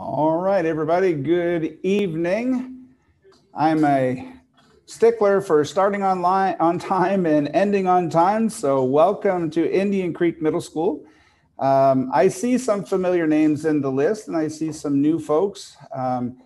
All right, everybody, good evening. I'm a stickler for starting online on time and ending on time. So welcome to Indian Creek Middle School. Um, I see some familiar names in the list and I see some new folks. Um,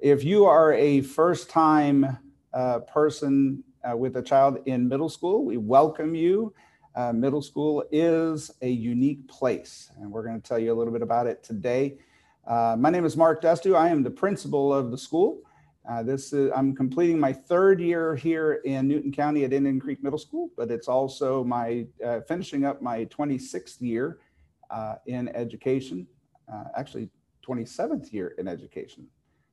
if you are a first time uh, person uh, with a child in middle school, we welcome you. Uh, middle school is a unique place and we're going to tell you a little bit about it today. Uh, my name is Mark Destu. I am the principal of the school. Uh, this is, I'm completing my third year here in Newton County at Indian Creek Middle School, but it's also my uh, finishing up my 26th year uh, in education, uh, actually 27th year in education.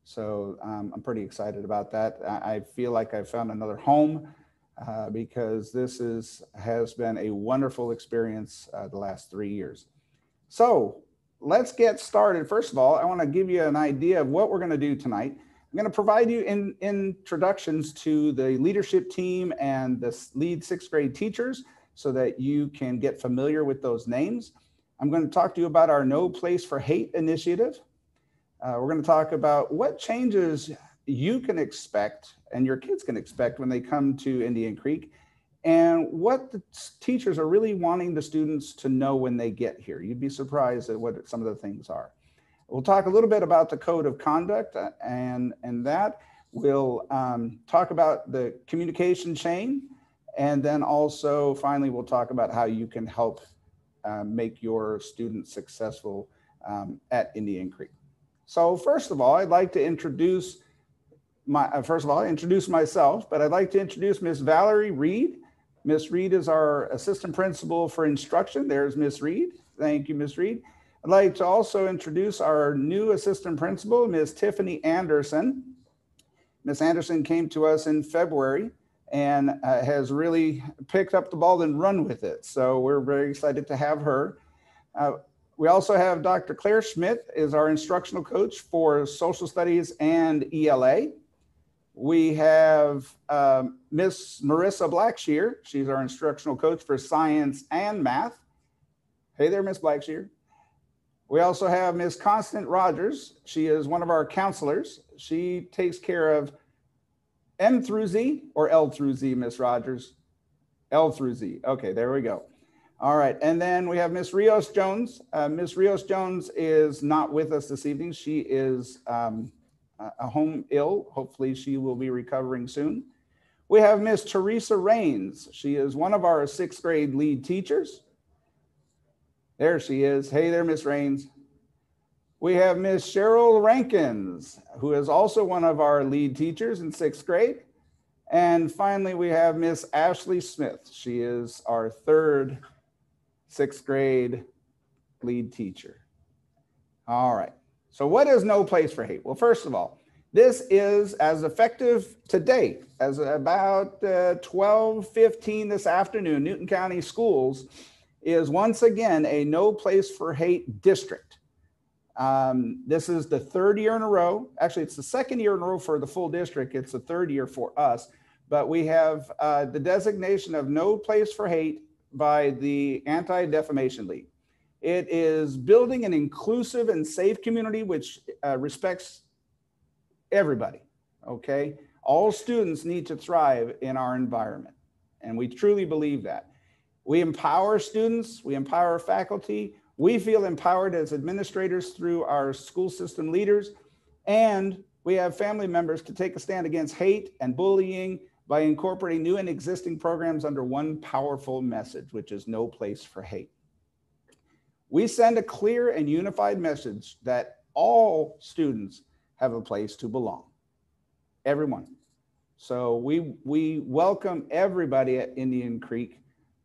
So um, I'm pretty excited about that. I, I feel like I found another home because this is has been a wonderful experience the last three years. So let's get started. First of all, I want to give you an idea of what we're going to do tonight. I'm going to provide you in, introductions to the leadership team and the lead sixth grade teachers so that you can get familiar with those names. I'm going to talk to you about our No Place for Hate initiative. Uh, we're going to talk about what changes you can expect and your kids can expect when they come to Indian Creek and what the teachers are really wanting the students to know when they get here. You'd be surprised at what some of the things are. We'll talk a little bit about the code of conduct uh, and, and that. We'll um, talk about the communication chain. And then also, finally, we'll talk about how you can help uh, make your students successful um, at Indian Creek. So first of all, I'd like to introduce my, uh, first of all, introduce myself, but I'd like to introduce Miss Valerie Reed. Miss Reed is our assistant principal for instruction. There's Miss Reed. Thank you, Miss Reed. I'd like to also introduce our new assistant principal, Miss Tiffany Anderson. Miss Anderson came to us in February and uh, has really picked up the ball and run with it. So we're very excited to have her. Uh, we also have Dr. Claire Schmidt is our instructional coach for social studies and ELA. We have um, Miss Marissa Blackshear. She's our instructional coach for science and math. Hey there, Miss Blackshear. We also have Miss Constance Rogers. She is one of our counselors. She takes care of M through Z or L through Z, Miss Rogers? L through Z. Okay, there we go. All right, and then we have Miss Rios Jones. Uh, Miss Rios Jones is not with us this evening. She is um, a home ill. Hopefully she will be recovering soon. We have Miss Teresa Rains. She is one of our sixth grade lead teachers. There she is. Hey there, Miss Rains. We have Miss Cheryl Rankins, who is also one of our lead teachers in sixth grade. And finally, we have Miss Ashley Smith. She is our third sixth grade lead teacher. All right. So, what is no place for hate? Well, first of all, this is as effective today as about uh, 12 15 this afternoon. Newton County Schools is once again a no place for hate district. Um, this is the third year in a row. Actually, it's the second year in a row for the full district. It's the third year for us. But we have uh, the designation of no place for hate by the Anti Defamation League. It is building an inclusive and safe community which uh, respects everybody. Okay. All students need to thrive in our environment. And we truly believe that. We empower students, we empower faculty. We feel empowered as administrators through our school system leaders. And we have family members to take a stand against hate and bullying by incorporating new and existing programs under one powerful message, which is no place for hate. We send a clear and unified message that all students have a place to belong. Everyone. So we we welcome everybody at Indian Creek,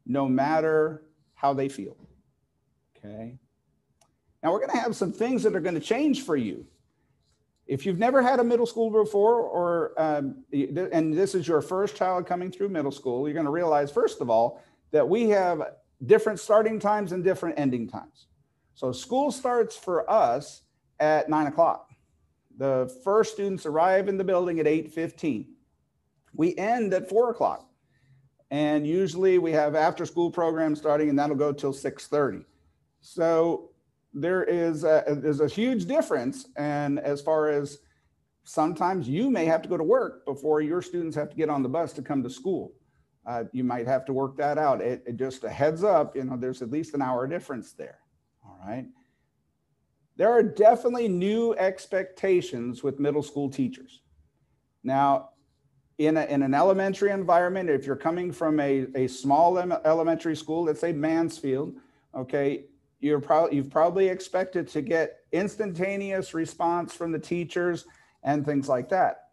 no matter how they feel. Okay. Now we're going to have some things that are going to change for you. If you've never had a middle school before, or um, and this is your first child coming through middle school, you're going to realize first of all that we have different starting times and different ending times. So school starts for us at nine o'clock. The first students arrive in the building at 8.15. We end at four o'clock. And usually we have after school programs starting and that'll go till 6.30. So there is a, there's a huge difference. And as far as sometimes you may have to go to work before your students have to get on the bus to come to school. Uh, you might have to work that out. It, it just a heads up, you know, there's at least an hour difference there. All right. There are definitely new expectations with middle school teachers. Now, in, a, in an elementary environment, if you're coming from a, a small elementary school, let's say Mansfield, okay, you're probably you've probably expected to get instantaneous response from the teachers and things like that.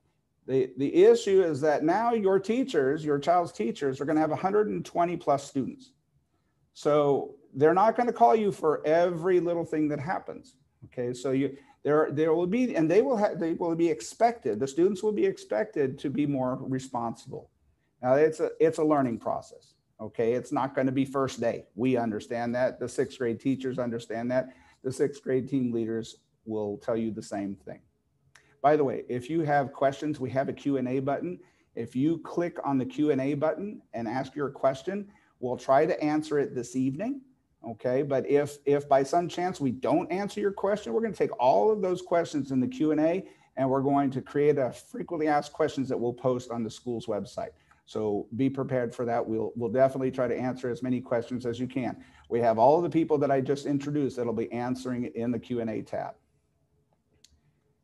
The, the issue is that now your teachers, your child's teachers, are going to have 120 plus students. So they're not going to call you for every little thing that happens. Okay, so you there there will be and they will have they will be expected. The students will be expected to be more responsible. Now it's a it's a learning process. Okay, it's not going to be first day. We understand that. The sixth grade teachers understand that. The sixth grade team leaders will tell you the same thing. By the way, if you have questions, we have a Q&A button. If you click on the Q&A button and ask your question, we'll try to answer it this evening. Okay, but if if by some chance we don't answer your question, we're going to take all of those questions in the Q&A and we're going to create a frequently asked questions that we'll post on the school's website. So be prepared for that. We'll, we'll definitely try to answer as many questions as you can. We have all the people that I just introduced that'll be answering in the Q&A tab.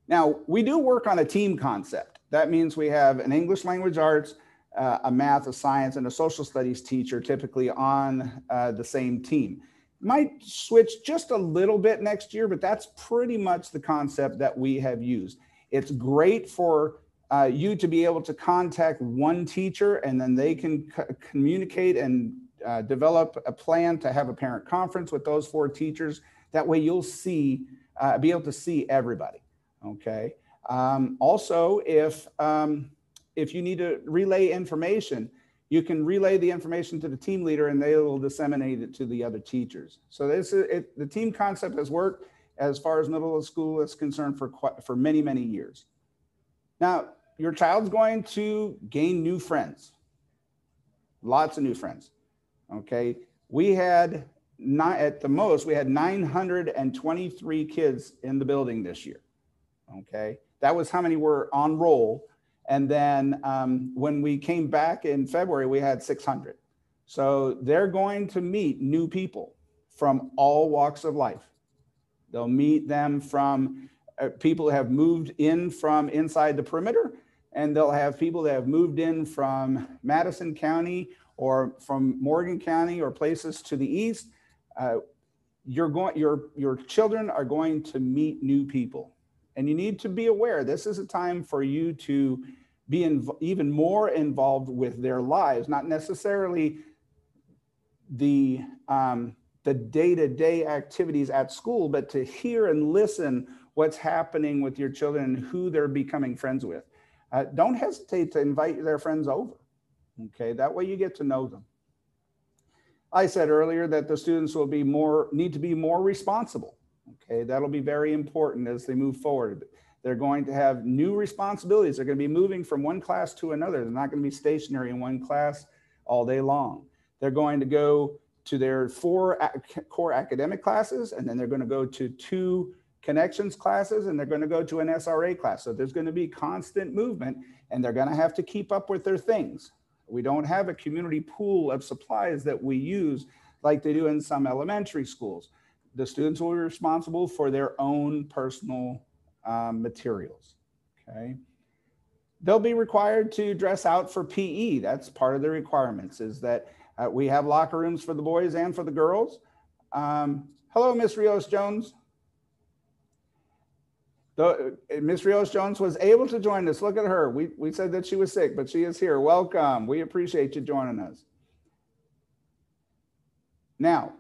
Now, we do work on a team concept. That means we have an English language arts, uh, a math, a science, and a social studies teacher typically on uh, the same team. Might switch just a little bit next year, but that's pretty much the concept that we have used. It's great for uh, you to be able to contact one teacher and then they can communicate and uh, develop a plan to have a parent conference with those four teachers. That way you'll see, uh, be able to see everybody. Okay. Um, also, if, um, if you need to relay information, you can relay the information to the team leader and they will disseminate it to the other teachers. So this is, it, the team concept has worked as far as middle school is concerned for quite, for many, many years. Now, your child's going to gain new friends, lots of new friends. Okay. We had not at the most, we had 923 kids in the building this year. Okay. That was how many were on roll. And then um, when we came back in February, we had 600. So they're going to meet new people from all walks of life. They'll meet them from uh, people who have moved in from inside the perimeter and they'll have people that have moved in from Madison County or from Morgan County or places to the east. Uh, you're going, your, your children are going to meet new people. And you need to be aware this is a time for you to be inv- even more involved with their lives, not necessarily the um, the day-to-day activities at school, but to hear and listen what's happening with your children and who they're becoming friends with. Uh, don't hesitate to invite their friends over. Okay, that way you get to know them. I said earlier that the students will be more need to be more responsible. Okay, that'll be very important as they move forward. They're going to have new responsibilities. They're going to be moving from one class to another. They're not going to be stationary in one class all day long. They're going to go to their four core academic classes, and then they're going to go to two connections classes and they're going to go to an SRA class. So there's going to be constant movement and they're going to have to keep up with their things. We don't have a community pool of supplies that we use like they do in some elementary schools. The students will be responsible for their own personal um, materials. Okay. They'll be required to dress out for PE. That's part of the requirements is that uh, we have locker rooms for the boys and for the girls. Um, hello, Miss Rios Jones. Uh, Miss Rios Jones was able to join us. Look at her. We, we said that she was sick, but she is here. Welcome. We appreciate you joining us. Now,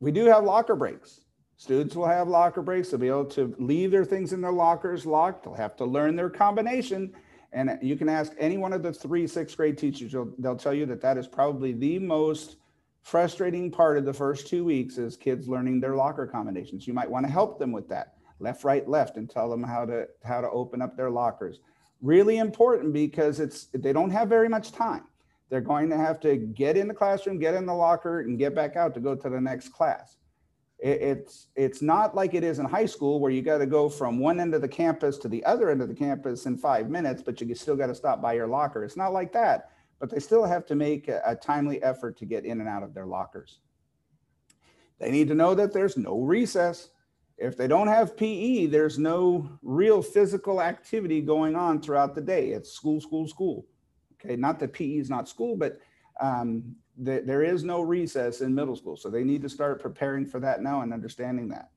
we do have locker breaks. Students will have locker breaks. They'll be able to leave their things in their lockers locked. They'll have to learn their combination. And you can ask any one of the three sixth grade teachers. They'll tell you that that is probably the most frustrating part of the first two weeks is kids learning their locker combinations. You might want to help them with that left, right, left, and tell them how to how to open up their lockers. Really important because it's they don't have very much time. They're going to have to get in the classroom, get in the locker, and get back out to go to the next class. It, it's it's not like it is in high school where you got to go from one end of the campus to the other end of the campus in five minutes, but you still got to stop by your locker. It's not like that, but they still have to make a, a timely effort to get in and out of their lockers. They need to know that there's no recess. If they don't have PE, there's no real physical activity going on throughout the day. It's school, school, school. Okay, not that PE is not school, but um, th- there is no recess in middle school. So they need to start preparing for that now and understanding that.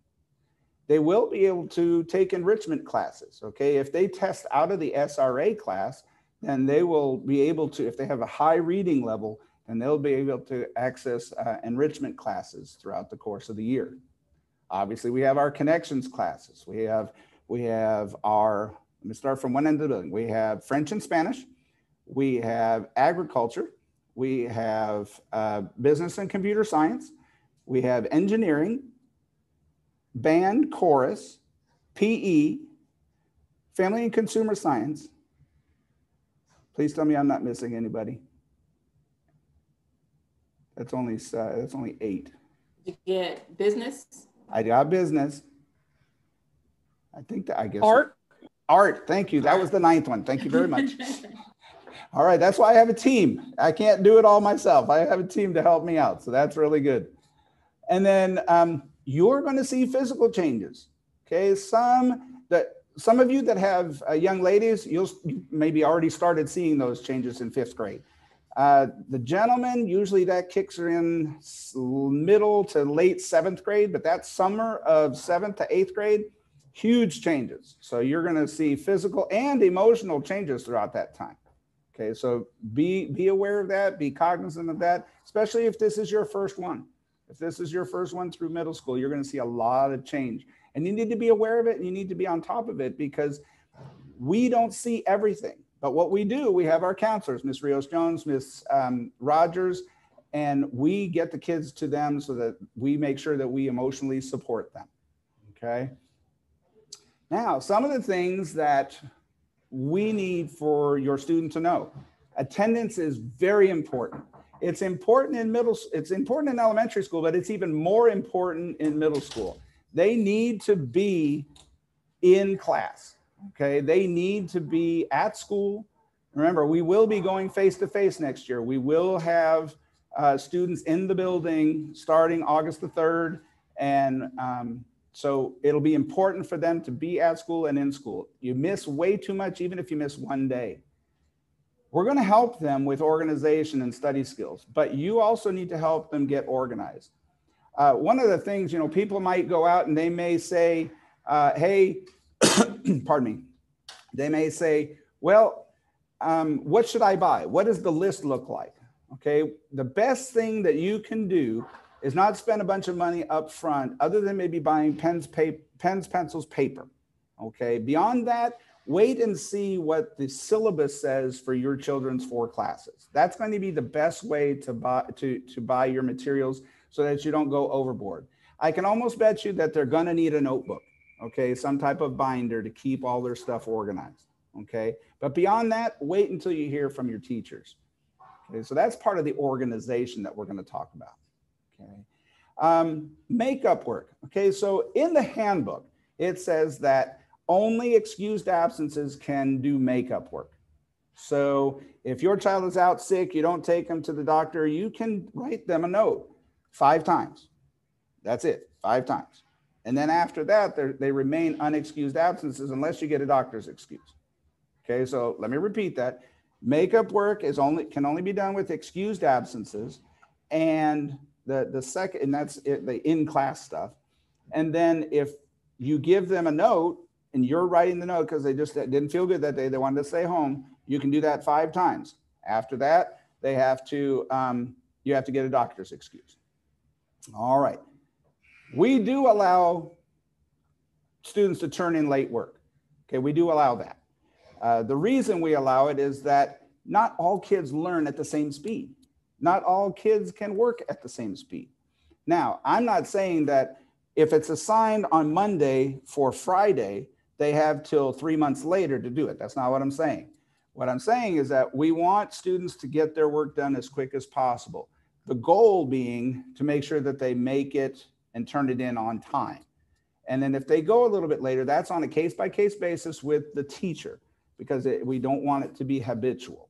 They will be able to take enrichment classes. Okay, if they test out of the SRA class, then they will be able to, if they have a high reading level, then they'll be able to access uh, enrichment classes throughout the course of the year. Obviously, we have our connections classes. We have we have our let me start from one end of the building. We have French and Spanish. We have agriculture. We have uh, business and computer science. We have engineering, band, chorus, PE, family and consumer science. Please tell me I'm not missing anybody. That's only uh, that's only eight. You get business, I got business. I think that I guess Art. Art. Thank you. That was the ninth one. Thank you very much. all right. That's why I have a team. I can't do it all myself. I have a team to help me out. So that's really good. And then um, you're going to see physical changes. Okay. Some that some of you that have uh, young ladies, you'll you maybe already started seeing those changes in fifth grade. Uh, the gentlemen, usually that kicks are in middle to late seventh grade, but that summer of seventh to eighth grade, huge changes. So you're going to see physical and emotional changes throughout that time. Okay, so be be aware of that, be cognizant of that, especially if this is your first one. If this is your first one through middle school, you're going to see a lot of change. And you need to be aware of it and you need to be on top of it because we don't see everything. But what we do, we have our counselors, Miss Rios Jones, Miss um, Rogers, and we get the kids to them so that we make sure that we emotionally support them. Okay. Now, some of the things that we need for your student to know attendance is very important. It's important in middle, it's important in elementary school, but it's even more important in middle school. They need to be in class. Okay, they need to be at school. Remember, we will be going face to face next year. We will have uh, students in the building starting August the 3rd. And um, so it'll be important for them to be at school and in school. You miss way too much, even if you miss one day. We're going to help them with organization and study skills, but you also need to help them get organized. Uh, one of the things, you know, people might go out and they may say, uh, hey, pardon me, they may say, well, um, what should I buy? What does the list look like? Okay, the best thing that you can do is not spend a bunch of money up front, other than maybe buying pens, paper, pens, pencils, paper. Okay, beyond that, wait and see what the syllabus says for your children's four classes. That's going to be the best way to buy to, to buy your materials so that you don't go overboard. I can almost bet you that they're going to need a notebook okay, some type of binder to keep all their stuff organized, okay? But beyond that, wait until you hear from your teachers. Okay, so that's part of the organization that we're going to talk about, okay? Um, makeup work, okay? So in the handbook, it says that only excused absences can do makeup work. So if your child is out sick, you don't take them to the doctor, you can write them a note five times. That's it, five times. And then after that, they remain unexcused absences unless you get a doctor's excuse. Okay, so let me repeat that. Makeup work is only can only be done with excused absences, and the the second and that's it, the in class stuff. And then if you give them a note and you're writing the note because they just didn't feel good that day, they wanted to stay home, you can do that five times. After that, they have to um, you have to get a doctor's excuse. All right. We do allow students to turn in late work. Okay, we do allow that. Uh, the reason we allow it is that not all kids learn at the same speed. Not all kids can work at the same speed. Now, I'm not saying that if it's assigned on Monday for Friday, they have till three months later to do it. That's not what I'm saying. What I'm saying is that we want students to get their work done as quick as possible. The goal being to make sure that they make it and turn it in on time. And then if they go a little bit later, that's on a case by case basis with the teacher because it, we don't want it to be habitual.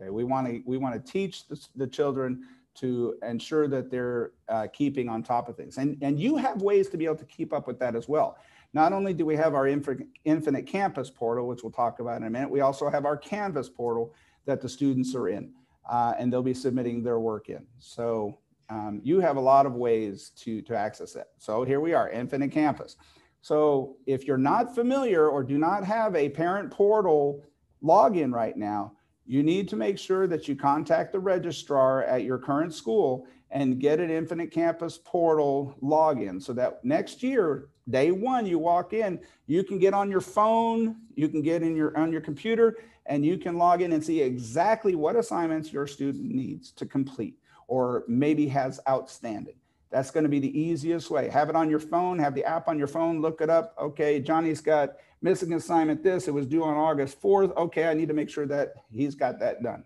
Okay, we want to we want to teach the, the children to ensure that they're uh, keeping on top of things. And, and you have ways to be able to keep up with that as well. Not only do we have our Infinite infinite Campus portal, which we'll talk about in a minute, we also have our Canvas portal that the students are in, uh, and they'll be submitting their work in. So um, you have a lot of ways to, to access it. So here we are, Infinite Campus. So if you're not familiar or do not have a parent portal login right now, you need to make sure that you contact the registrar at your current school and get an Infinite Campus portal login so that next year, day one, you walk in, you can get on your phone, you can get in your on your computer, and you can log in and see exactly what assignments your student needs to complete or maybe has outstanding. That's going to be the easiest way. Have it on your phone, have the app on your phone, look it up. Okay, Johnny's got missing assignment this, it was due on August 4th. Okay, I need to make sure that he's got that done.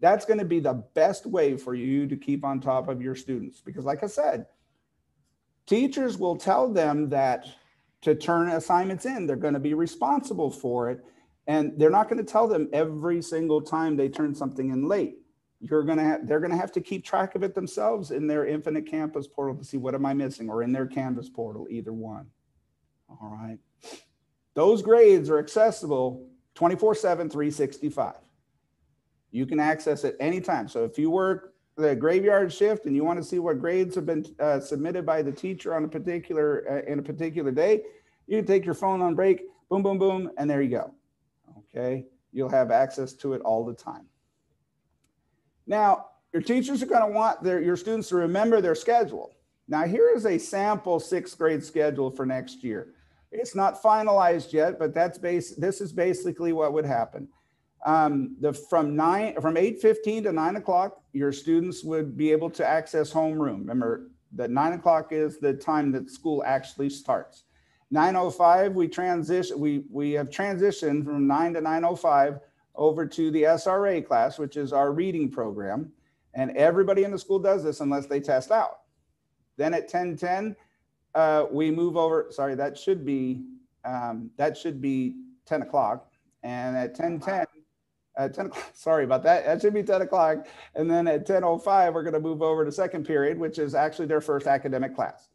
That's going to be the best way for you to keep on top of your students because like I said, teachers will tell them that to turn assignments in, they're going to be responsible for it and they're not going to tell them every single time they turn something in late you're going to have, they're going to have to keep track of it themselves in their infinite campus portal to see what am I missing or in their canvas portal, either one. All right. Those grades are accessible 24 7, 365. You can access it anytime. So if you work the graveyard shift and you want to see what grades have been uh, submitted by the teacher on a particular uh, in a particular day, you can take your phone on break, boom, boom, boom, and there you go. Okay. You'll have access to it all the time. Now, your teachers are going to want their, your students to remember their schedule. Now, here is a sample sixth grade schedule for next year. It's not finalized yet, but that's base. This is basically what would happen. Um, the from nine from eight fifteen to nine o'clock, your students would be able to access homeroom. Remember that nine o'clock is the time that school actually starts. 905 we transition we we have transitioned from 9 to 905 over to the SRA class, which is our reading program. And everybody in the school does this unless they test out. Then at 1010, uh, we move over. Sorry, that should be um, that should be 10 o'clock. And at 1010, at 10 o'clock, sorry about that. That should be 10 o'clock. And then at 10.05, we're going to move over to second period, which is actually their first academic class.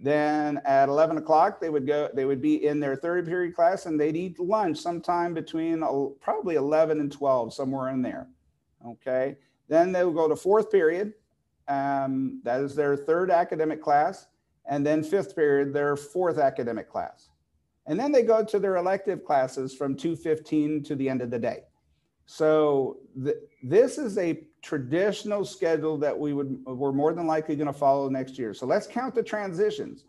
Then at 11 o'clock, they would go, they would be in their third period class and they'd eat lunch sometime between probably 11 and 12, somewhere in there. Okay. Then they would go to fourth period. Um, that is their third academic class. And then fifth period, their fourth academic class. And then they go to their elective classes from 2.15 to the end of the day. So th this is a traditional schedule that we would we're more than likely going to follow next year. So let's count the transitions.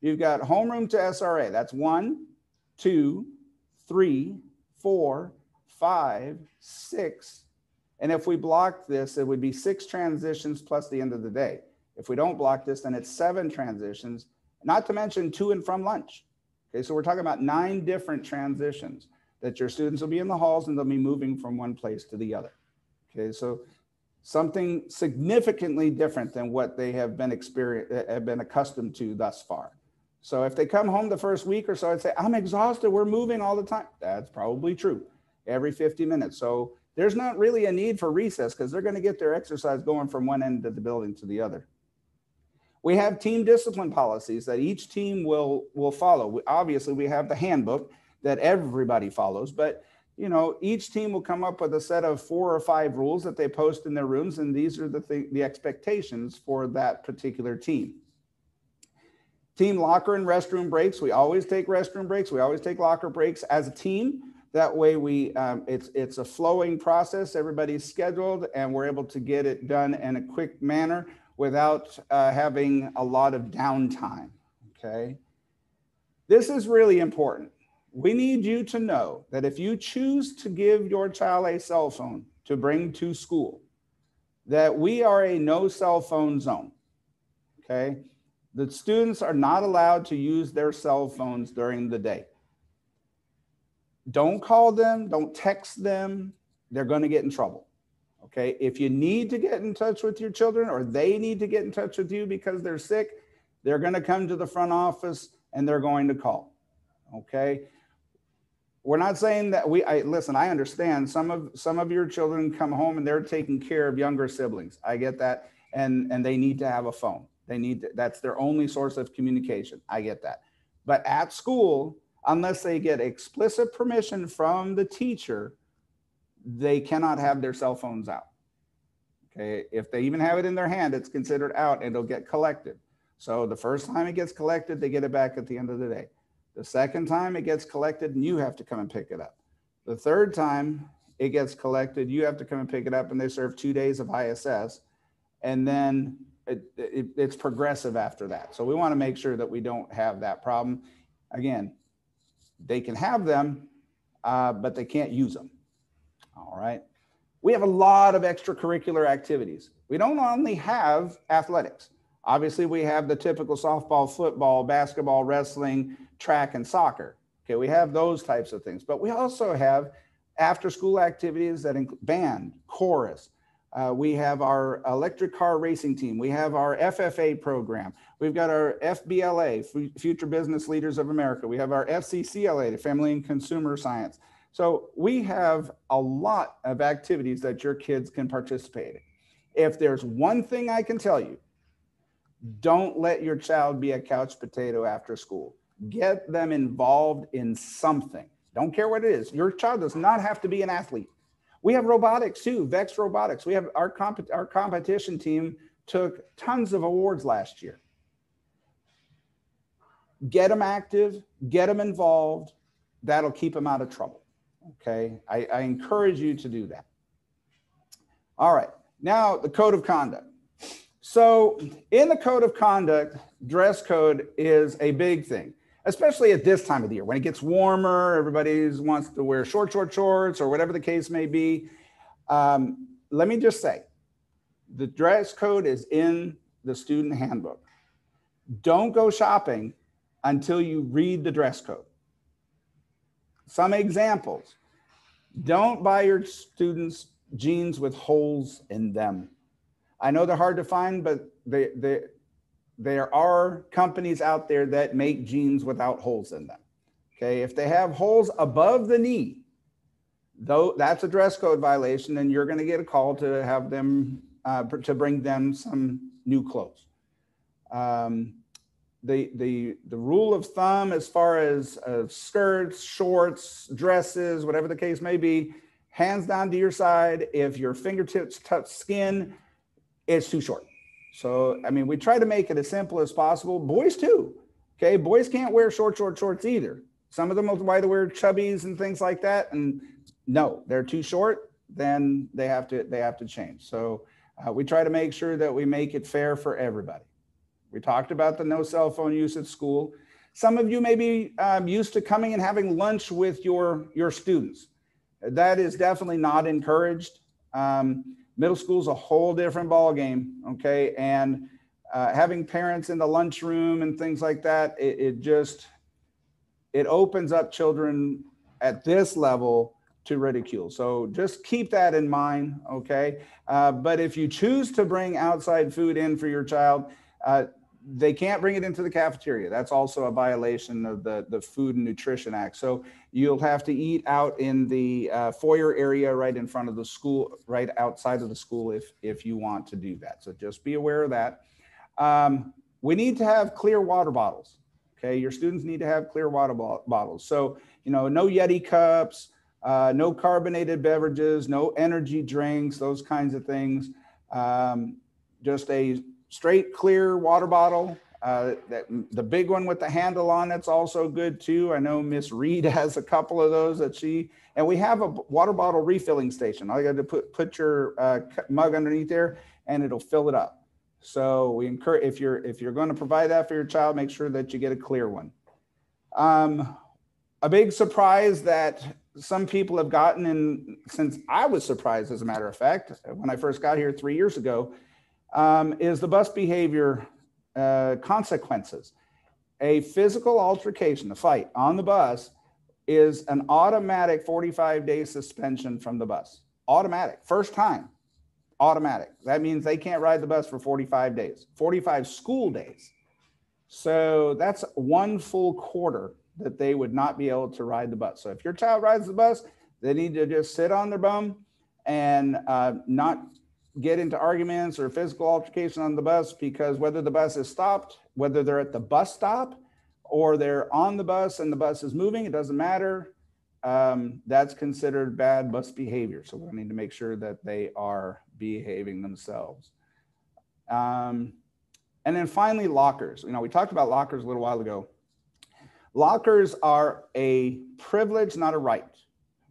You've got homeroom to SRA. That's one, two, three, four, five, six. And if we block this, it would be six transitions plus the end of the day. If we don't block this, then it's seven transitions, not to mention to and from lunch. Okay, so we're talking about nine different transitions that your students will be in the halls and they'll be moving from one place to the other. Okay, so something significantly different than what they have been experience uh, have been accustomed to thus far. So if they come home the first week or so and say, I'm exhausted, we're moving all the time, that's probably true every 50 minutes. So there's not really a need for recess because they're going to get their exercise going from one end of the building to the other. We have team discipline policies that each team will, will follow. Obviously, we have the handbook that everybody follows, but you know, each team will come up with a set of four or five rules that they post in their rooms, and these are the th- the expectations for that particular team. Team locker and restroom breaks. We always take restroom breaks. We always take locker breaks as a team. That way, we um, it's it's a flowing process. Everybody's scheduled, and we're able to get it done in a quick manner without uh, having a lot of downtime. Okay, this is really important we need you to know that if you choose to give your child a cell phone to bring to school, that we are a no cell phone zone. Okay. The students are not allowed to use their cell phones during the day. Don't call them, don't text them. They're going to get in trouble. Okay. If you need to get in touch with your children or they need to get in touch with you because they're sick, They're going to come to the front office and they're going to call. Okay. We're not saying that we, I listen, I understand some of some of your children come home and they're taking care of younger siblings. I get that. And and they need to have a phone. They need to, that's their only source of communication. I get that. But at school, unless they get explicit permission from the teacher, they cannot have their cell phones out. Okay. If they even have it in their hand, it's considered out and it'll get collected. So the first time it gets collected, they get it back at the end of the day. The second time it gets collected and you have to come and pick it up. The third time it gets collected, you have to come and pick it up and they serve two days of ISS. And then it, it, it's progressive after that. So we want to make sure that we don't have that problem. Again, they can have them, uh, but they can't use them. All right. We have a lot of extracurricular activities. We don't only have athletics. Obviously, we have the typical softball, football, basketball, wrestling, track, and soccer. Okay, we have those types of things, but we also have after school activities that include band, chorus, uh, we have our electric car racing team. We have our FFA program. We've got our FBLA, Future Business Leaders of America. We have our FCCLA, the Family and Consumer Science. So we have a lot of activities that your kids can participate in. If there's one thing I can tell you, don't let your child be a couch potato after school. Get them involved in something. Don't care what it is. Your child does not have to be an athlete. We have robotics too, Vex Robotics. We have our, comp- our competition team took tons of awards last year. Get them active, get them involved. That'll keep them out of trouble. Okay. I, I encourage you to do that. All right. Now, the code of conduct. So, in the code of conduct, dress code is a big thing especially at this time of the year when it gets warmer, everybody wants to wear short, short shorts or whatever the case may be. Um, let me just say the dress code is in the student handbook. Don't go shopping until you read the dress code. Some examples don't buy your students jeans with holes in them. I know they're hard to find, but they, they, there are companies out there that make jeans without holes in them. Okay, if they have holes above the knee, though that's a dress code violation, and you're going to get a call to have them uh, to bring them some new clothes. Um, the the the rule of thumb as far as uh, skirts, shorts, dresses, whatever the case may be, hands down to your side. If your fingertips touch skin, it's too short. So, I mean, we try to make it as simple as possible. Boys, too. Okay. Boys can't wear short, short shorts either. Some of them will why they wear chubbies and things like that. And no, they're too short, then they have to they have to change. So uh, we try to make sure that we make it fair for everybody. We talked about the no cell phone use at school. Some of you may be um, used to coming and having lunch with your your students. That is definitely not encouraged. Um, Middle school is a whole different ball game, okay? And uh, having parents in the lunchroom and things like that, it, it just it opens up children at this level to ridicule. So just keep that in mind, okay? Uh, but if you choose to bring outside food in for your child, uh, they can't bring it into the cafeteria. That's also a violation of the, the Food and Nutrition Act. So you'll have to eat out in the uh, foyer area right in front of the school, right outside of the school if, if you want to do that. So just be aware of that. Um, we need to have clear water bottles. Okay, your students need to have clear water bo- bottles. So, you know, no Yeti cups, uh, no carbonated beverages, no energy drinks, those kinds of things. Um, just a straight clear water bottle. Uh, that, the big one with the handle on it's also good too. I know Miss Reed has a couple of those that she and we have a water bottle refilling station. All you got to put put your uh, mug underneath there and it'll fill it up. So we encourage if you're if you're going to provide that for your child, make sure that you get a clear one. Um, a big surprise that some people have gotten in since I was surprised, as a matter of fact, when I first got here three years ago, um, is the bus behavior uh, consequences. A physical altercation, a fight on the bus, is an automatic 45 day suspension from the bus. Automatic, first time, automatic. That means they can't ride the bus for 45 days, 45 school days. So that's one full quarter that they would not be able to ride the bus. So if your child rides the bus, they need to just sit on their bum and uh, not get into arguments or physical altercation on the bus because whether the bus is stopped, whether they're at the bus stop or they're on the bus and the bus is moving, it doesn't matter. Um, that's considered bad bus behavior. So we need to make sure that they are behaving themselves. Um, and then finally, lockers. You know, we talked about lockers a little while ago. Lockers are a privilege, not a right.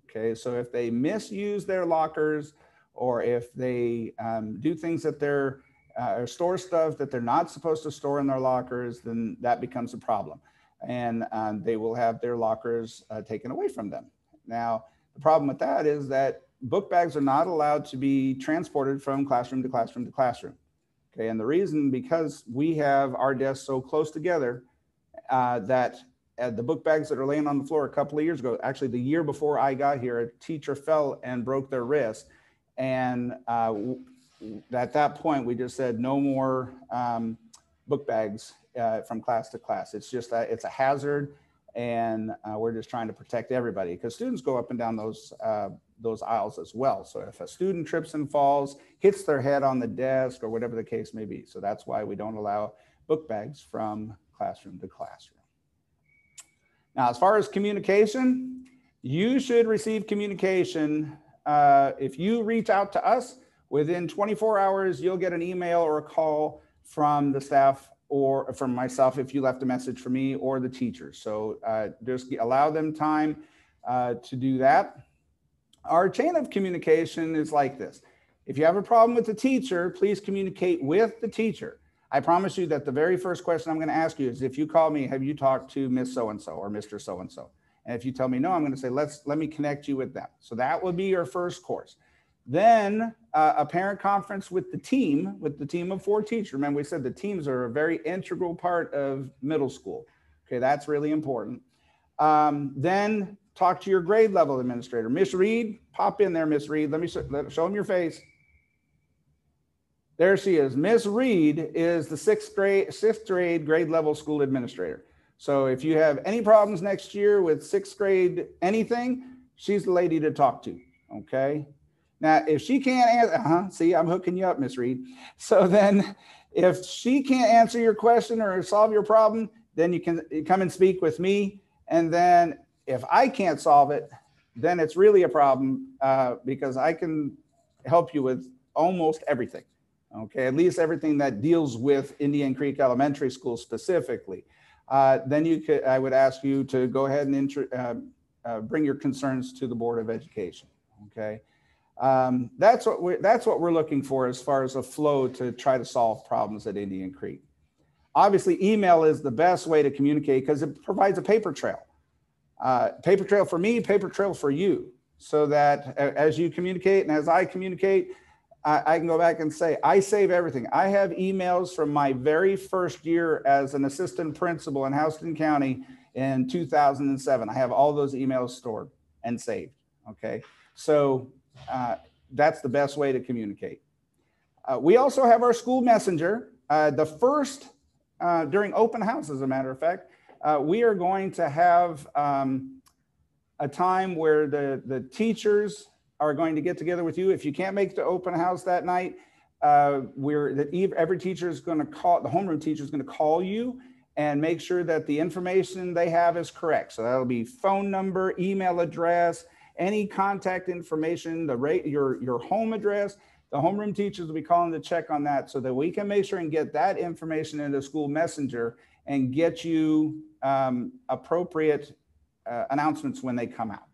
Okay, so if they misuse their lockers or if they um, do things that they're uh, or store stuff that they're not supposed to store in their lockers, then that becomes a problem. And um, they will have their lockers uh, taken away from them. Now, the problem with that is that book bags are not allowed to be transported from classroom to classroom to classroom. Okay, and the reason because we have our desks so close together uh, that uh, the book bags that are laying on the floor a couple of years ago, actually the year before I got here, a teacher fell and broke their wrist. And uh, at that point, we just said no more um, book bags uh, from class to class. It's just a, it's a hazard, and uh, we're just trying to protect everybody because students go up and down those uh, those aisles as well. So if a student trips and falls, hits their head on the desk or whatever the case may be, so that's why we don't allow book bags from classroom to classroom. Now, as far as communication, you should receive communication. Uh, if you reach out to us within 24 hours, you'll get an email or a call from the staff or from myself if you left a message for me or the teacher. So uh, just allow them time uh, to do that. Our chain of communication is like this. If you have a problem with the teacher, please communicate with the teacher. I promise you that the very first question I'm going to ask you is if you call me, have you talked to Miss So and so or Mr. So and so? And if you tell me no, I'm going to say, let's let me connect you with them. So that would be your first course. Then uh, a parent conference with the team, with the team of four teachers. Remember, we said the teams are a very integral part of middle school. Okay, that's really important. Um, then talk to your grade level administrator. Miss Reed, pop in there, Miss Reed. Let me show, let, show them your face. There she is. Miss Reed is the sixth grade, sixth grade grade level school administrator. So if you have any problems next year with sixth grade anything, she's the lady to talk to. Okay. Now, if she can't answer, uh-huh, see, I'm hooking you up, Miss Reed. So then, if she can't answer your question or solve your problem, then you can come and speak with me. And then, if I can't solve it, then it's really a problem uh, because I can help you with almost everything okay, at least everything that deals with Indian Creek Elementary School specifically, uh, then you could, I would ask you to go ahead and uh, uh, bring your concerns to the Board of Education, okay? Um, that's what we're, that's what we're looking for as far as a flow to try to solve problems at Indian Creek. Obviously, email is the best way to communicate because it provides a paper trail. Uh, paper trail for me, paper trail for you, so that as you communicate and as I communicate, I, I, can go back and say, I save everything. I have emails from my very first year as an assistant principal in Houston County in 2007. I have all those emails stored and saved. Okay. So uh, that's the best way to communicate. Uh, we also have our school messenger. Uh, the first, uh, during open house, as a matter of fact, uh, we are going to have um, a time where the, the teachers are going to get together with you. If you can't make the open house that night, uh, we're that every teacher is going to call the homeroom teacher is going to call you and make sure that the information they have is correct. So that'll be phone number, email address, any contact information, the rate, your your home address. The homeroom teachers will be calling to check on that so that we can make sure and get that information into school messenger and get you um, appropriate uh, announcements when they come out.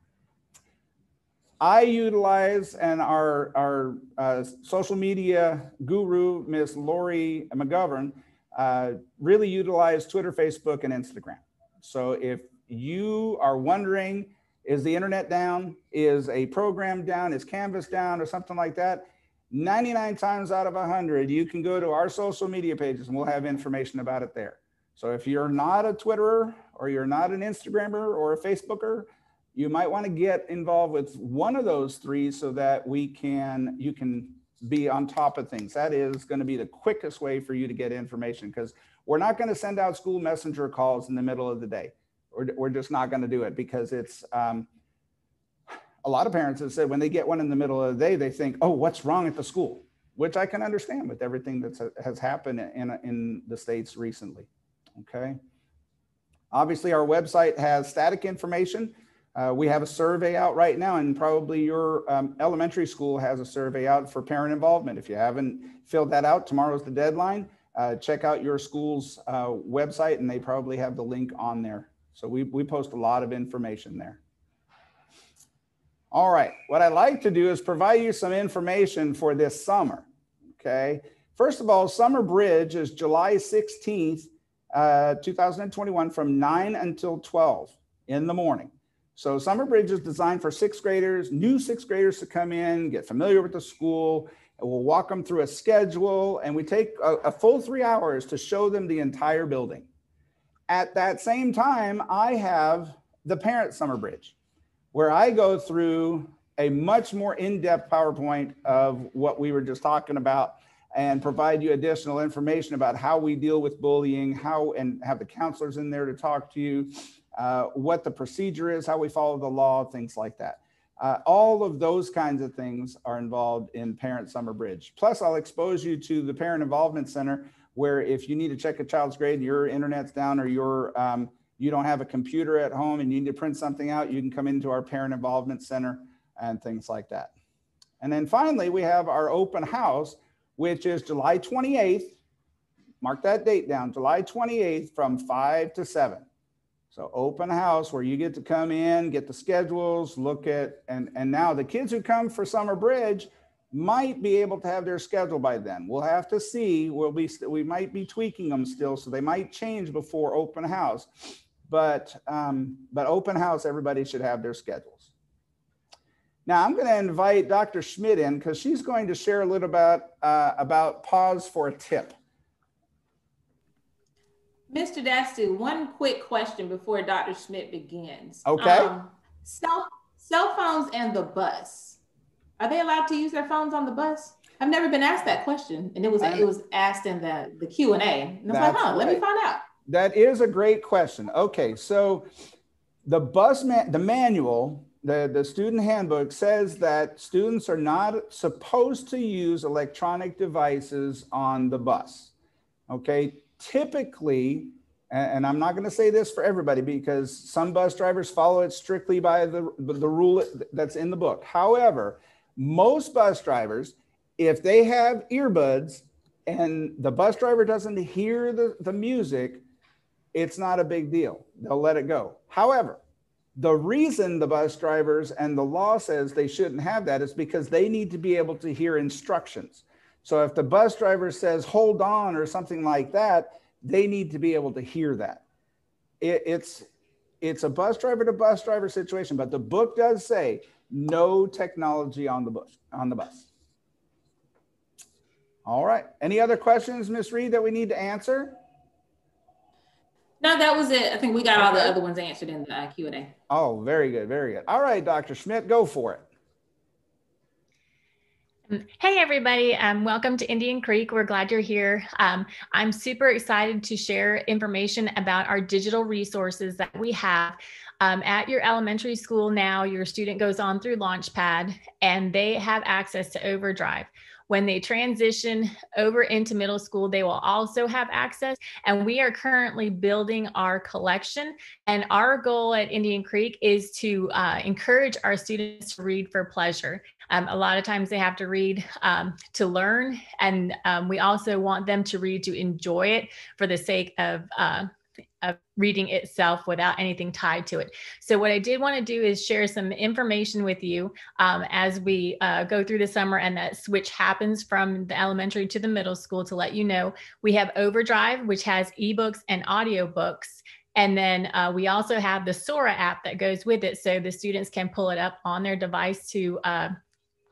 I utilize and our, our uh, social media guru, Miss Lori McGovern, uh, really utilize Twitter, Facebook, and Instagram. So if you are wondering, is the internet down? Is a program down? Is Canvas down or something like that? 99 times out of 100, you can go to our social media pages and we'll have information about it there. So if you're not a Twitterer or you're not an Instagrammer or a Facebooker, you might want to get involved with one of those three so that we can you can be on top of things. That is going to be the quickest way for you to get information because we're not going to send out school messenger calls in the middle of the day. We're, we're just not going to do it because it's um, a lot of parents have said when they get one in the middle of the day, they think, oh, what's wrong at the school? Which I can understand with everything that has happened in, in the States recently. Okay. Obviously, our website has static information. Uh, we have a survey out right now, and probably your um, elementary school has a survey out for parent involvement. If you haven't filled that out, tomorrow's the deadline. Uh, check out your school's uh, website, and they probably have the link on there. So we, we post a lot of information there. All right, what I'd like to do is provide you some information for this summer. Okay, first of all, Summer Bridge is July 16th, uh, 2021, from 9 until 12 in the morning. So Summer Bridge is designed for sixth graders, new sixth graders to come in, get familiar with the school. And we'll walk them through a schedule and we take a, a full three hours to show them the entire building. At that same time, I have the parent Summer Bridge, where I go through a much more in-depth PowerPoint of what we were just talking about and provide you additional information about how we deal with bullying, how and have the counselors in there to talk to you, uh, what the procedure is, how we follow the law, things like that. Uh, all of those kinds of things are involved in Parent Summer Bridge. Plus, I'll expose you to the Parent Involvement Center, where if you need to check a child's grade, your internet's down, or your um, you don't have a computer at home and you need to print something out, you can come into our Parent Involvement Center and things like that. And then finally, we have our open house, which is July 28th. Mark that date down, July 28th from 5 to 7. So open house where you get to come in, get the schedules, look at, and, and now the kids who come for Summer Bridge might be able to have their schedule by then. We'll have to see. We'll be, we might be tweaking them still, so they might change before open house. But, um, but open house, everybody should have their schedules. Now I'm going to invite Dr. Schmidt in because she's going to share a little about, uh, about pause for a tip. Mr. Dastu, one quick question before Dr. Schmidt begins. Okay. Um, cell, cell phones and the bus. Are they allowed to use their phones on the bus? I've never been asked that question, and it was it was asked in the the Q and A. And I was like, huh, right. let me find out. That is a great question. Okay, so the bus man, the manual, the the student handbook says that students are not supposed to use electronic devices on the bus. Okay, typically, and I'm not going to say this for everybody because some bus drivers follow it strictly by the, the rule that's in the book. However, most bus drivers, if they have earbuds and the bus driver doesn't hear the, the music, it's not a big deal. They'll let it go. However, the reason the bus drivers and the law says they shouldn't have that is because they need to be able to hear instructions. So if the bus driver says, hold on, or something like that, they need to be able to hear that. It, it's, it's a bus driver to bus driver situation, but the book does say no technology on the bus. On the bus. All right. Any other questions, Ms. Reed, that we need to answer? No, that was it. I think we got all the other ones answered in the Q&A. Oh, very good. Very good. All right, Dr. Schmidt, go for it. Hey, everybody. Um, welcome to Indian Creek. We're glad you're here. Um, I'm super excited to share information about our digital resources that we have. Um, at your elementary school now, your student goes on through Launchpad and they have access to Overdrive. When they transition over into middle school, they will also have access. And we are currently building our collection. And our goal at Indian Creek is to uh, encourage our students to read for pleasure. Um, a lot of times they have to read um, to learn. And um, we also want them to read to enjoy it for the sake of uh, of reading itself without anything tied to it. So what I did want to do is share some information with you um, as we uh, go through the summer and that switch happens from the elementary to the middle school to let you know we have Overdrive, which has ebooks and audiobooks. And then uh, we also have the Sora app that goes with it. So the students can pull it up on their device to, uh,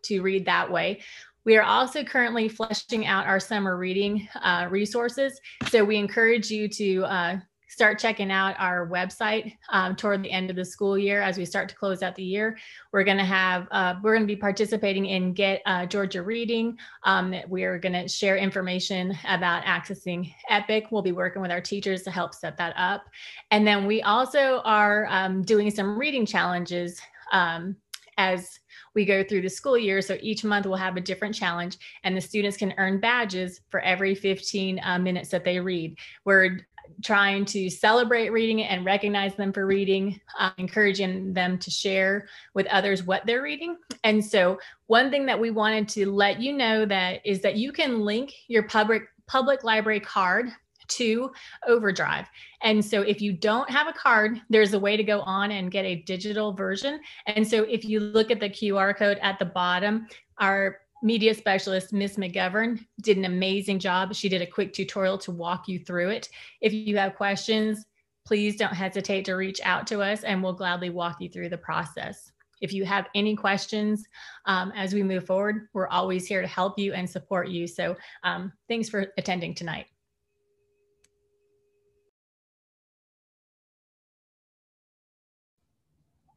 to read that way. We are also currently fleshing out our summer reading uh, resources. So we encourage you to uh, start checking out our website um, toward the end of the school year as we start to close out the year. We're going to have, uh, we're going to be participating in Get uh, Georgia Reading. Um, we're going to share information about accessing EPIC. We'll be working with our teachers to help set that up. And then we also are um, doing some reading challenges um, as we go through the school year. So each month we'll have a different challenge, and the students can earn badges for every 15 uh, minutes that they read. We're trying to celebrate reading it and recognize them for reading, uh, encouraging them to share with others what they're reading. And so, one thing that we wanted to let you know that is that you can link your public public library card to Overdrive. And so if you don't have a card, there's a way to go on and get a digital version. And so if you look at the QR code at the bottom, our media specialist, Miss McGovern, did an amazing job. She did a quick tutorial to walk you through it. If you have questions, please don't hesitate to reach out to us and we'll gladly walk you through the process. If you have any questions um, as we move forward, we're always here to help you and support you. So um, thanks for attending tonight.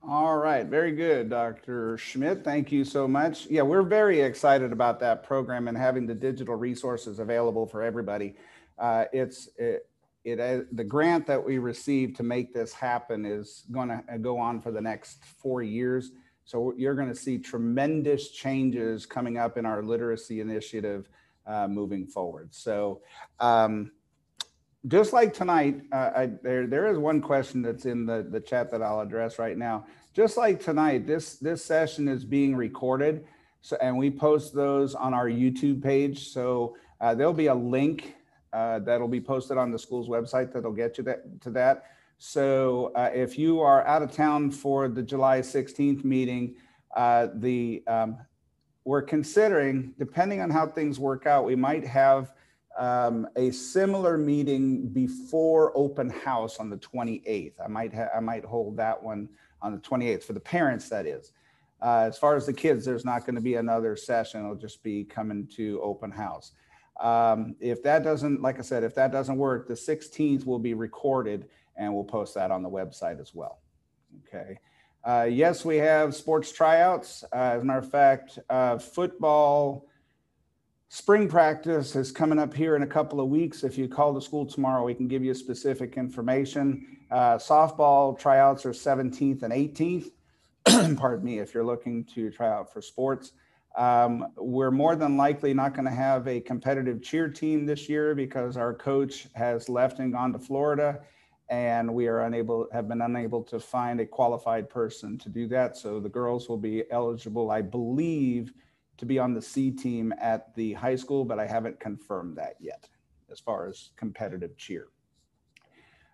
All right, very good, Dr. Schmidt. Thank you so much. Yeah, we're very excited about that program and having the digital resources available for everybody. Uh, it's it, it uh, the grant that we received to make this happen is going to uh, go on for the next four years. So you're going to see tremendous changes coming up in our literacy initiative uh, moving forward. So. Um, just like tonight, uh, I, there there is one question that's in the the chat that I'll address right now. Just like tonight, this this session is being recorded, so and we post those on our YouTube page. So uh, there'll be a link uh, that'll be posted on the school's website that'll get you that to that. So uh, if you are out of town for the July 16th meeting, uh, the um, we're considering, depending on how things work out, we might have um, a similar meeting before open house on the 28th. I might ha- I might hold that one on the 28th for the parents. That is. Uh, as far as the kids, there's not going to be another session. It'll just be coming to open house. Um, if that doesn't, like I said, if that doesn't work, the 16th will be recorded and we'll post that on the website as well. Okay. Uh, yes, we have sports tryouts. Uh, as a matter of fact, uh, football Spring practice is coming up here in a couple of weeks. If you call the school tomorrow, we can give you specific information. Uh, softball tryouts are 17th and 18th. Pardon me, if you're looking to try out for sports. Um, we're more than likely not going to have a competitive cheer team this year because our coach has left and gone to Florida, and we are unable have been unable to find a qualified person to do that. So the girls will be eligible, I believe to be on the C team at the high school, but I haven't confirmed that yet as far as competitive cheer.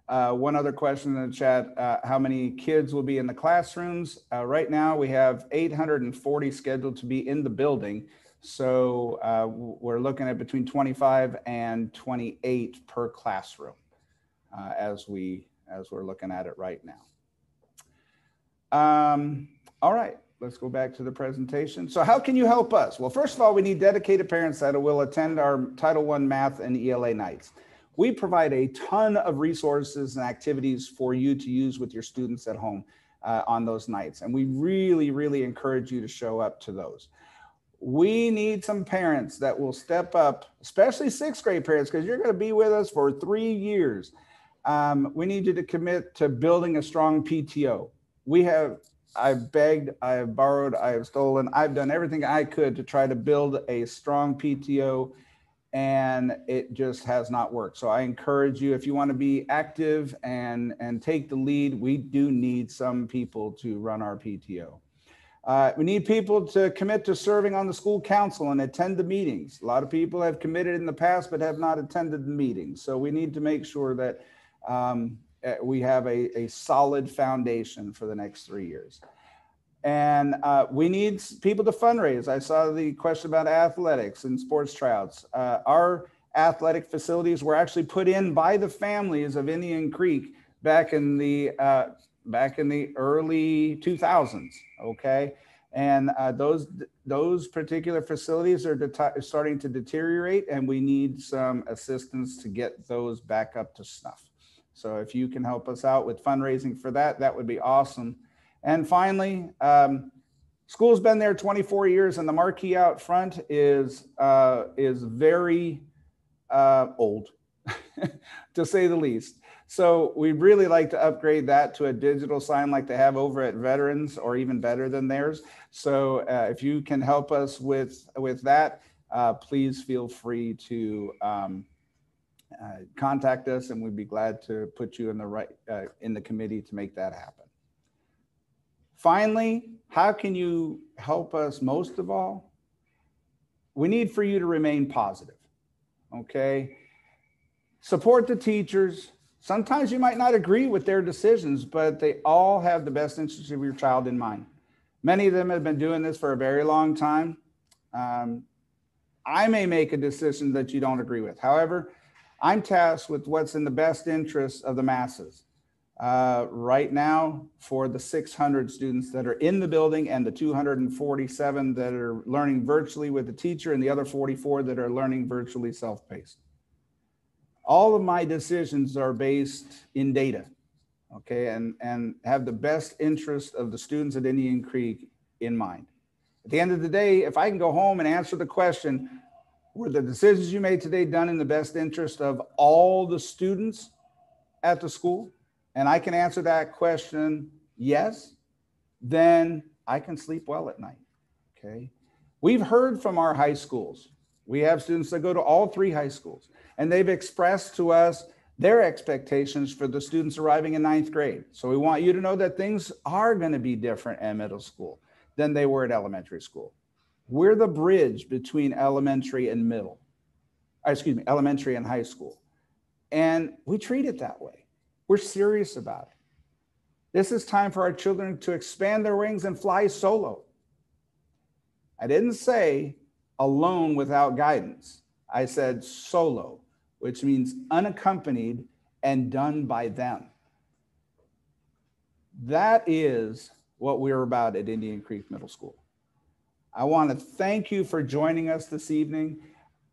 Uh, one other question in the chat, uh, how many kids will be in the classrooms? Uh, right now we have 840 scheduled to be in the building. So uh, we're looking at between 25 and 28 per classroom uh, as, we, as we're looking at it right now. Um, all right let's go back to the presentation. So how can you help us? Well, first of all, we need dedicated parents that will attend our Title I math and ELA nights. We provide a ton of resources and activities for you to use with your students at home uh, on those nights. And we really, really encourage you to show up to those. We need some parents that will step up, especially sixth grade parents, because you're going to be with us for three years. Um, we need you to commit to building a strong PTO. We have I've begged, I've borrowed, I've stolen, I've done everything I could to try to build a strong PTO, and it just has not worked. So I encourage you, if you want to be active and and take the lead, we do need some people to run our PTO. Uh, we need people to commit to serving on the school council and attend the meetings. A lot of people have committed in the past but have not attended the meetings. So we need to make sure that um, we have a, a solid foundation for the next three years. And uh, we need people to fundraise. I saw the question about athletics and sports tryouts. Uh, our athletic facilities were actually put in by the families of Indian Creek back in the uh, back in the early 2000s. Okay, and uh, those those particular facilities are starting to deteriorate, and we need some assistance to get those back up to snuff. So if you can help us out with fundraising for that, that would be awesome. And finally, um, school's been there 24 years, and the marquee out front is uh, is very uh, old, to say the least. So we'd really like to upgrade that to a digital sign like they have over at Veterans, or even better than theirs. So uh, if you can help us with with that, uh, please feel free to. Um, uh, contact us and we'd be glad to put you in the right uh, in the committee to make that happen. Finally, how can you help us most of all? We need for you to remain positive. Okay? Support the teachers. Sometimes you might not agree with their decisions, but they all have the best interest of your child in mind. Many of them have been doing this for a very long time. Um, I may make a decision that you don't agree with. However, I'm tasked with what's in the best interest of the masses. Uh, right now, for the 600 students that are in the building and the 247 that are learning virtually with the teacher and the other 44 that are learning virtually self-paced. All of my decisions are based in data, okay, and, and have the best interest of the students at Indian Creek in mind. At the end of the day, if I can go home and answer the question, were the decisions you made today done in the best interest of all the students at the school? And I can answer that question, yes, then I can sleep well at night. Okay. We've heard from our high schools. We have students that go to all three high schools, and they've expressed to us their expectations for the students arriving in ninth grade. So we want you to know that things are going to be different at middle school than they were at elementary school. We're the bridge between elementary and middle, uh, excuse me, elementary and high school. And we treat it that way. We're serious about it. This is time for our children to expand their wings and fly solo. I didn't say alone without guidance. I said solo, which means unaccompanied and done by them. That is what we're about at Indian Creek Middle School. I want to thank you for joining us this evening.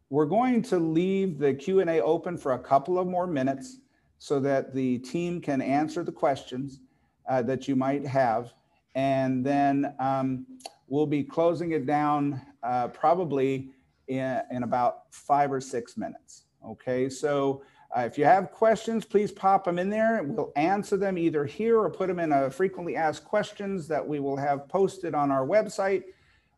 We're going to leave the Q&A open for a couple of more minutes so that the team can answer the questions uh, that you might have. And then um, we'll be closing it down uh, probably in, in, about five or six minutes. Okay, so uh, if you have questions, please pop them in there. We'll answer them either here or put them in a frequently asked questions that we will have posted on our website.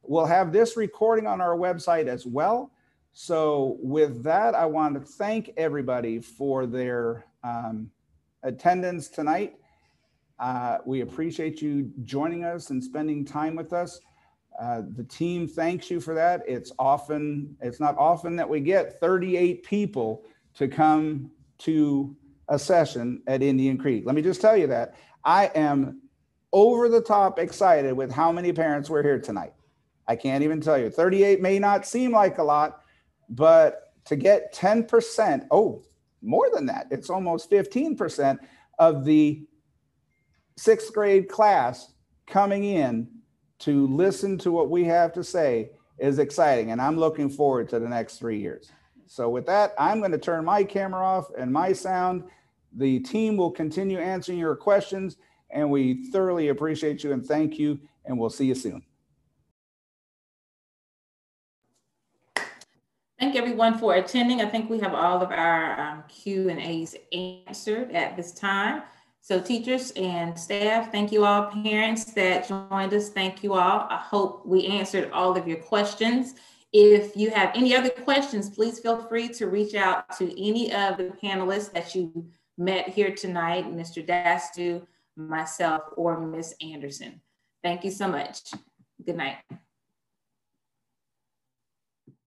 We'll have this recording on our website as well. So with that, I want to thank everybody for their um, attendance tonight. Uh, we appreciate you joining us and spending time with us. Uh, the team thanks you for that. It's often, it's not often that we get 38 people to come to a session at Indian Creek. Let me just tell you that I am over the top excited with how many parents were here tonight. I can't even tell you. 38 may not seem like a lot, but to get 10%, oh, more than that, it's almost 15% of the sixth grade class coming in to listen to what we have to say is exciting. And I'm looking forward to the next three years. So, with that, I'm going to turn my camera off and my sound. The team will continue answering your questions, and we thoroughly appreciate you and thank you. And we'll see you soon. Thank everyone for attending. I think we have all of our um, Q and A's answered at this time. So teachers and staff, thank you all. Parents that joined us, thank you all. I hope we answered all of your questions. If you have any other questions, please feel free to reach out to any of the panelists that you met here tonight, Mr. Dastu, myself, or Ms. Anderson. Thank you so much. Good night.